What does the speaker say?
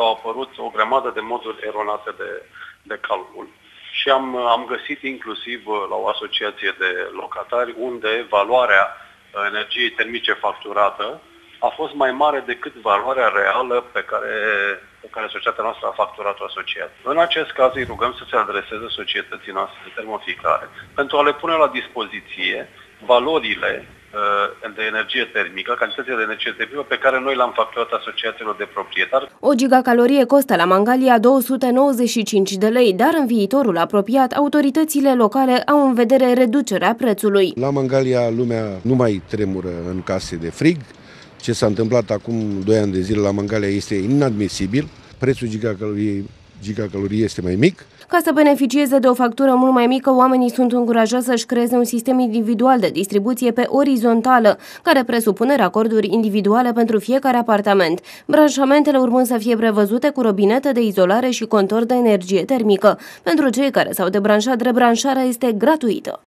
au apărut o grămadă de moduri eronate de, de calcul. Și am, am găsit inclusiv uh, la o asociație de locatari unde valoarea uh, energiei termice facturată a fost mai mare decât valoarea reală pe care, pe care societatea noastră a facturat-o asociat. În acest caz îi rugăm să se adreseze societății noastre de termoficare pentru a le pune la dispoziție valorile uh, de energie termică, cantitățile de energie termică pe care noi le-am facturat asociațiilor de proprietari. O gigacalorie costă la Mangalia 295 de lei, dar în viitorul apropiat autoritățile locale au în vedere reducerea prețului. La Mangalia lumea nu mai tremură în case de frig, ce s-a întâmplat acum 2 ani de zile la Mangalia este inadmisibil. Prețul gigacaloriei gigacalorie este mai mic. Ca să beneficieze de o factură mult mai mică, oamenii sunt încurajați să-și creeze un sistem individual de distribuție pe orizontală, care presupune racorduri individuale pentru fiecare apartament, branșamentele urmând să fie prevăzute cu robinete de izolare și contor de energie termică. Pentru cei care s-au debranșat, rebranșarea este gratuită.